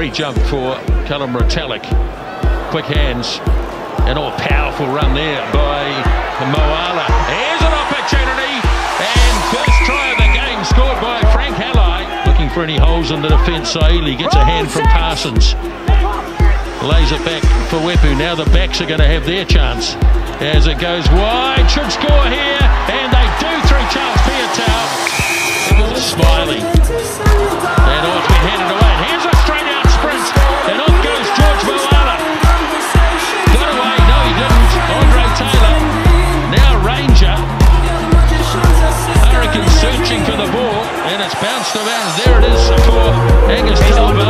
free jump for Culum Retallick. Quick hands. An all powerful run there by Moala. Here's an opportunity. And first try of the game scored by Frank Halai. Looking for any holes in the defence. Saili gets a hand from Parsons. Lays it back for Weepu. Now the backs are going to have their chance. As it goes wide. Should score here. And they And it's bounced around. There it is for Angus Talbot.